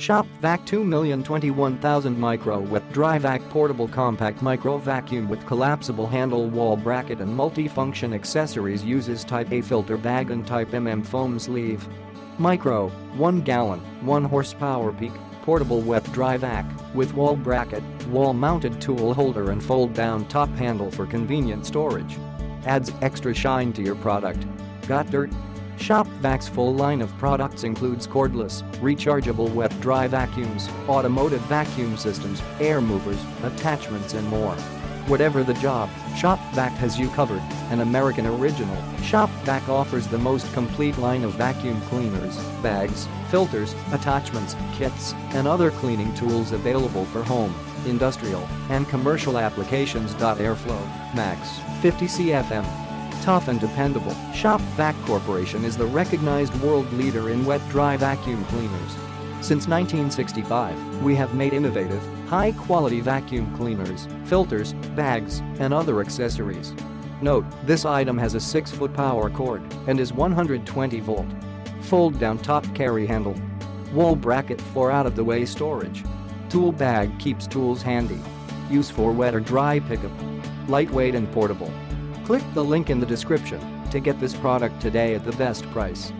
Shop Vac 2021000 Micro Wet Dry Vac Portable Compact Micro Vacuum with collapsible handle wall bracket and multi-function accessories uses Type A filter bag and Type MM foam sleeve. Micro, 1 gallon, 1 horsepower peak, portable wet dry vac with wall bracket, wall-mounted tool holder and fold-down top handle for convenient storage. Adds extra shine to your product. Got dirt? Shop Vac's full line of products includes cordless, rechargeable wet dry vacuums, automotive vacuum systems, air movers, attachments and more. Whatever the job, Shop Vac has you covered, an American original. Shop Vac offers the most complete line of vacuum cleaners, bags, filters, attachments, kits, and other cleaning tools available for home, industrial, and commercial applications. Airflow, Max, 50 CFM, Tough and dependable, Shop Vac Corporation is the recognized world leader in wet-dry vacuum cleaners. Since 1965, we have made innovative, high-quality vacuum cleaners, filters, bags, and other accessories. Note, this item has a 6-foot power cord and is 120 volt. Fold-down top carry handle. Wall bracket for out-of-the-way storage. Tool bag keeps tools handy. Use for wet or dry pickup. Lightweight and portable. Click the link in the description to get this product today at the best price.